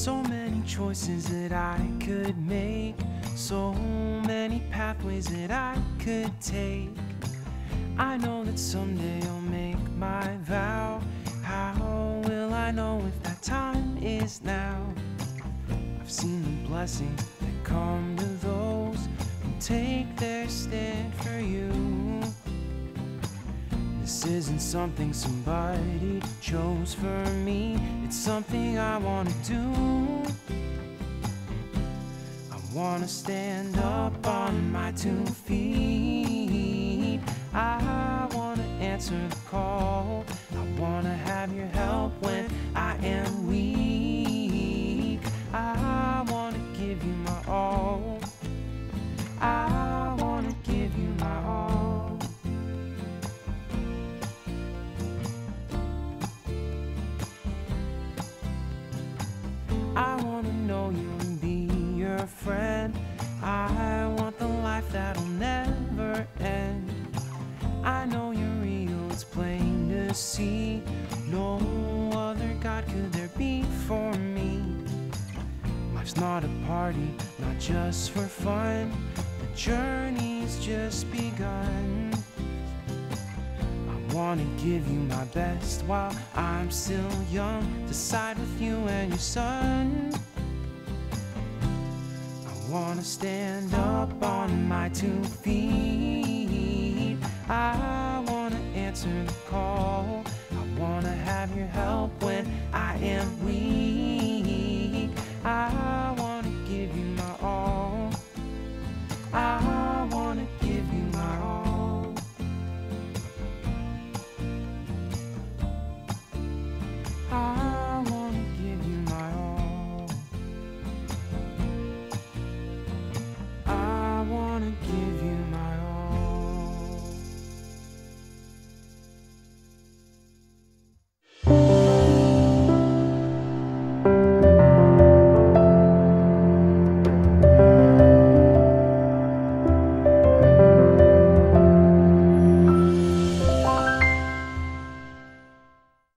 So many choices that I could make, so many pathways that I could take. I know that someday I'll make my vow. How will I know if that time is now? I've seen the blessings that come to those who take their stand for you. This isn't something somebody chose for me, it's something I wanna do. I wanna stand up on my two feet. I wanna answer the call. I wanna have your help see. No other God could there be for me. Life's not a party, not just for fun. The journey's just begun. I wanna give you my best while I'm still young to side with you and your son. I wanna stand up on my two feet. I wanna answer the call. Your help when I am weak.